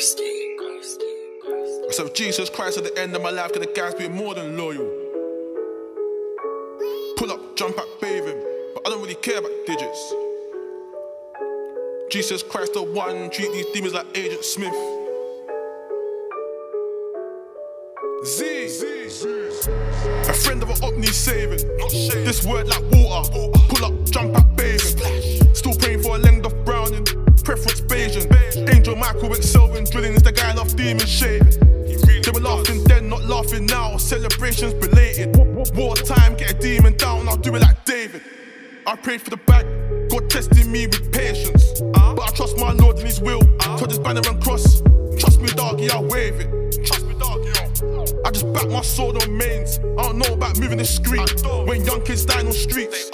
Ghosting, ghosting. So Jesus Christ at the end of my life, could the guys be more than loyal? Pull up, jump out, bathing, but I don't really care about digits. Jesus Christ, the one, treat these demons like Agent Smith. Z, a friend of an op needs saving. This word like water. Pull up, jump out, bathing. Michael Selvin drilling is the guy love demon shaving. They were laughing then, not laughing now. Celebrations belated. Wartime, get a demon down, I'll do it like David. I prayed for the bag, God testing me with patience. But I trust my Lord and His will. So this banner and cross. Trust me, doggy, I'll wave it. Trust me, doggy. I just back my sword on mains. I don't know about moving the street. When young kids dying on streets.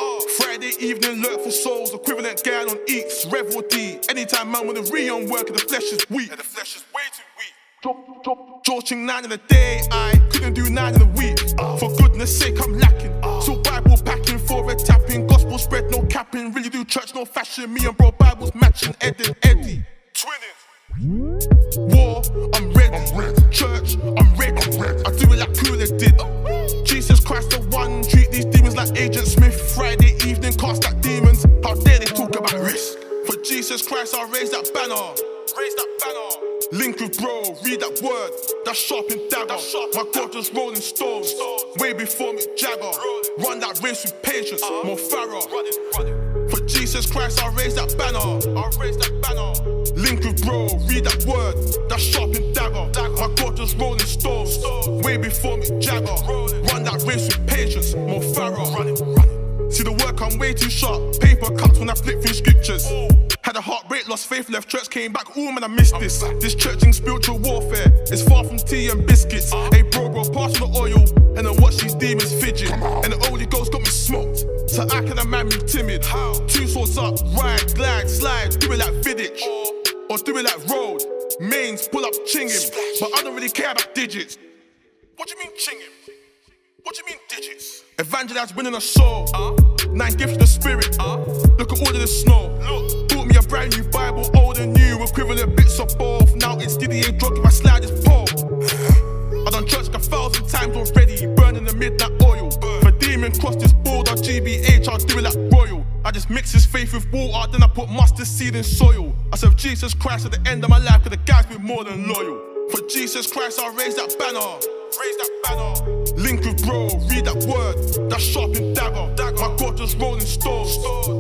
Evening, lurk for souls, equivalent gal on eats, revel D. Anytime man with a re on work, and the flesh is weak. And the flesh is way too weak. Drop, drop, Georging nine in a day, I couldn't do nine in a week. For goodness sake, I'm lacking. So Bible packing, for a tapping, gospel spread, no capping. Really do church, no fashion. Me and bro Jesus Christ, I'll raise that banner. Raise that banner. Link with bro, read that word. That's sharp and dagger. Sharp My God was rolling stones. Way before me, Jagger. Run that race with patience. Uh-huh. Mo Farah. For Jesus Christ, I'll raise that banner. I'll raise that banner. Link with bro, read that word. That's sharp and dagger. My God was rolling stones. Way before me, Jagger. Run that race with patience. Mo Farah. See the work, I'm way too sharp. Paper cuts when I flip through scriptures. Had a heartbreak, lost faith, left church, came back. Ooh, man, I missed this. This churching spiritual warfare is far from tea and biscuits. Hey, bro, bro, pass me the oil and then watch these demons fidget. And the Holy Ghost got me smoked. So I can a man be timid. Two swords up, ride, glide, slide, do it like Vidic. Or do it like road. Mains, pull up, chinging. But I don't really care about digits. What do you mean chinging? What do you mean digits? Evangelize winning a soul. Uh? Nine gifts of the spirit. Uh? Look at all of the snow. Look. Brand new Bible, old and new, equivalent bits of both. Now it's DDA drug if I slide this pole. I done church a thousand times already, burning the midnight oil. For demon cross this border, GBH, I'll do it like royal. I just mix his faith with water, then I put mustard seed in soil. I serve Jesus Christ at the end of my life, cause the guys be more than loyal. For Jesus Christ, I'll raise that banner. Raise that banner. Link with bro, read that word. That's sharp and dagger. My God just rolling stones. Way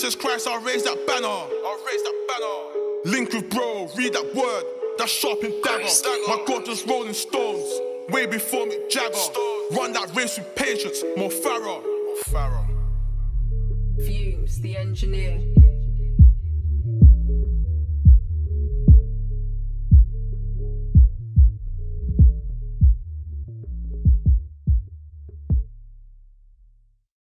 Jesus Christ, I'll raise that banner. I'll raise that banner. Link with bro, read that word. That's sharp and dagger. My God just rolling stones. Way before me, Jagger. Run that race with patience. Mo Farah. Mo Farah. Fumes, the engineer.